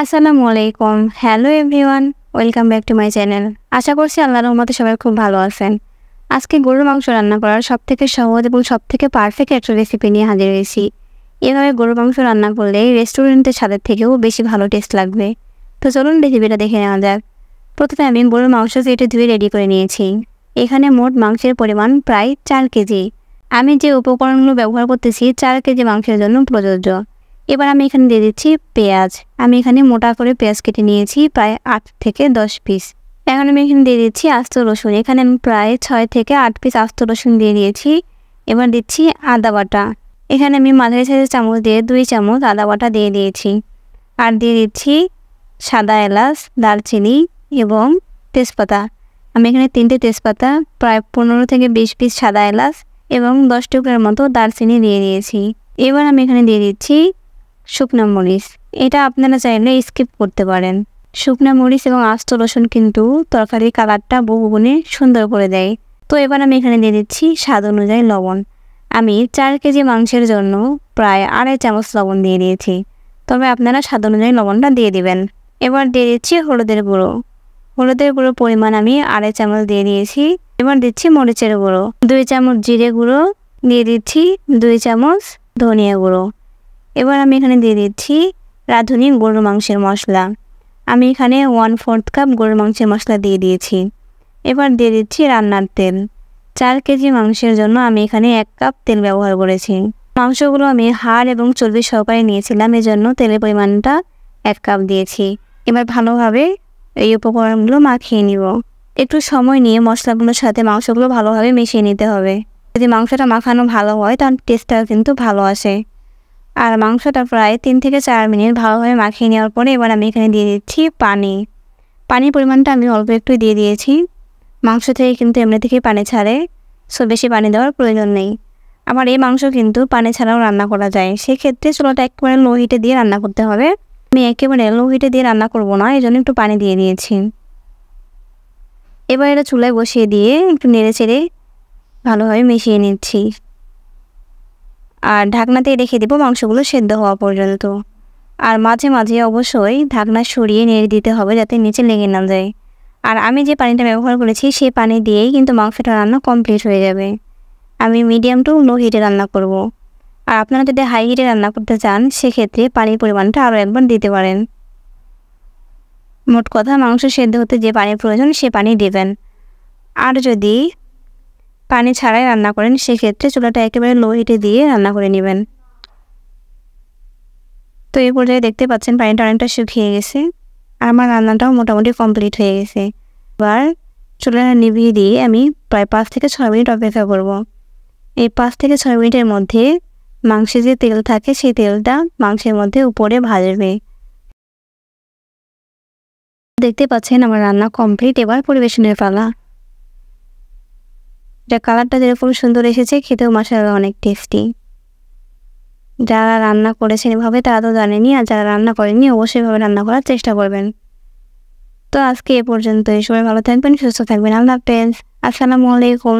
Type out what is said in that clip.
আসসালামু আলাইকুম hello everyone welcome back to my channel আশা করছি আল্লাহর রহমতে সবাই খুব ভালো আছেন। আজকে গরুর মাংস রান্না করার সবথেকে সহজ এবং সবথেকে পারফেক্ট একটা রেসিপি নিয়ে হাজির হয়েছি। এভাবে গরুর মাংস রান্না করলে রেস্টুরেন্টের স্বাদের থেকেও বেশি ভালো টেস্ট লাগবে। তো চলুন রেসিপিটা দেখে নেওয়া যাক। প্রথমে আমি গরুর মাংস কেটে ধুয়ে রেডি করে নিয়েছি, এখানে মোট মাংসের পরিমাণ প্রায় চার কেজি। আমি যে উপকরণগুলো ব্যবহার করতেছি, চার কেজি মাংসের জন্য প্রযোজ্য। এবার আমি এখানে দিয়ে দিচ্ছি পেঁয়াজ। আমি এখানে মোটা করে পেঁয়াজ কেটে নিয়েছি প্রায় আট থেকে দশ পিস এখন আমি এখানে দিয়ে দিচ্ছি আস্ত রসুন। এখানে আমি প্রায় ছয় থেকে আট পিস আস্ত রসুন দিয়ে দিয়েছি। এবার দিচ্ছি আদা বাটা। এখানে আমি মাঝারি সাইজের চামচ দিয়ে দুই চামচ আদা বাটা দিয়ে দিয়েছি। আর দিয়ে দিচ্ছি সাদা এলাচ, দারচিনি এবং তেজপাতা। আমি এখানে তিনটে তেজপাতা, প্রায় পনেরো থেকে বিশ পিস সাদা এলাচ এবং দশ টুকরার মতো দারচিনি দিয়ে দিয়েছি। এবার আমি এখানে দিয়ে দিচ্ছি শুকনা মরিচ। এটা আপনারা চাইলে স্কিপ করতে পারেন। শুকনা মরিচ এবং আস্ত রসুন কিন্তু তরকারির কালারটা বহু গুণে সুন্দর করে দেয়। তো এবার আমি এখানে দিয়ে দিচ্ছি স্বাদ অনুযায়ী লবণ। আমি চার কেজি মাংসের জন্য প্রায় আড়াই চামচ লবণ দিয়ে দিয়েছি। তবে আপনারা স্বাদ অনুযায়ী লবণটা দিয়ে দিবেন। এবার দিয়ে দিচ্ছি হলুদের গুঁড়ো। হলুদের গুঁড়ো পরিমাণ আমি আড়াই চামচ দিয়ে দিয়েছি। এবার দিচ্ছি মরিচের গুঁড়ো। দুই চামচ জিরে গুঁড়ো। দিয়ে দিচ্ছি দুই চামচ ধনিয়া গুঁড়ো। এবার আমি এখানে দিয়ে দিচ্ছি রাঁধুনি গরুর মাংসের মশলা। আমি এখানে ওয়ান ফোর্থ কাপ গরুর মাংসের মশলা দিয়ে দিয়েছি। এবার দিয়ে দিচ্ছি রান্নার তেল। চার কেজি মাংসের জন্য আমি এখানে এক কাপ তেল ব্যবহার করেছি। মাংসগুলো আমি হাড় এবং চর্বি সহকারে নিয়েছিলাম, এজন্য তেলের পরিমাণটা এক কাপ দিয়েছি। এবার ভালোভাবে এই উপকরণগুলো মাখিয়ে নিব। একটু সময় নিয়ে মশলাগুলোর সাথে মাংসগুলো ভালোভাবে মিশিয়ে নিতে হবে। যদি মাংসটা মাখানো ভালো হয়, তার টেস্টটা কিন্তু ভালো আসে। আর মাংসটা প্রায় তিন থেকে চার মিনিট ভালোভাবে মাখিয়ে নেওয়ার পরে এবার আমি এখানে দিয়ে দিচ্ছি পানি। পানির পরিমাণটা আমি অল্প একটু দিয়ে দিয়েছি। মাংস থেকে কিন্তু এমনি থেকেই পানি ছাড়ে সো বেশি পানি দেওয়ার প্রয়োজন নেই। আবার এই মাংস কিন্তু পানি ছাড়াও রান্না করা যায়। সেক্ষেত্রে চুলাটা একেবারে লো হিটে দিয়ে রান্না করতে হবে। আমি একেবারে লো হিটে দিয়ে রান্না করব না, এই জন্য একটু পানি দিয়ে দিয়েছি। এবার এটা চুলায় বসিয়ে দিয়ে একটু নেড়ে চেড়ে ভালোভাবে মিশিয়ে নিচ্ছি। আর ঢাকনাতে রেখে দেবো মাংসগুলো সেদ্ধ হওয়া পর্যন্ত। আর মাঝে মাঝে অবশ্যই ঢাকনা সরিয়ে নেড়ে দিতে হবে যাতে নিচে লেগে না যায়। আর আমি যে পানিটা ব্যবহার করেছি সেই পানি দিয়েই কিন্তু মাংসটা রান্না কমপ্লিট হয়ে যাবে। আমি মিডিয়াম টু লো হিটে রান্না করব। আর আপনারা যদি হাই হিটে রান্না করতে চান, সেক্ষেত্রে পানির পরিমাণটা আরও একবার দিতে পারেন। মোট কথা মাংস সেদ্ধ হতে যে পানির প্রয়োজন সে পানি দেবেন। আর যদি পানি ছাড়াই রান্না করেন, সেক্ষেত্রে চুলাটা একেবারে লো হিটে দিয়ে রান্না করে নেবেন। তো এই পর্যায়ে দেখতে পাচ্ছেন পানিটা অনেকটা শুকিয়ে গেছে। আর আমার রান্নাটাও মোটামুটি কমপ্লিট হয়ে গেছে। এবার চুলাটা নিভিয়ে দিয়ে আমি প্রায় পাঁচ থেকে ছয় মিনিট অপেক্ষা করব। এই পাঁচ থেকে ছয় মিনিটের মধ্যে মাংসে যে তেল থাকে, সেই তেলটা মাংসের মধ্যে উপরে ভাজবে। দেখতে পাচ্ছেন আমার রান্না কমপ্লিট এবার পরিবেশনের পালা। এটা কালারটা যেরকম সুন্দর এসেছে, খেতেও মাসাল অনেক টেস্টি যারা রান্না করেছেন এভাবে, তারা তো জানেনি আর যারা রান্না করেনি অবশ্যই এভাবে রান্না করার চেষ্টা করবেন। তো আজকে এ এই সবাই ভালো থাকবেন, সুস্থ থাকবেন। আল্লাহ হাফেজ। আসসালামু আলাইকুম।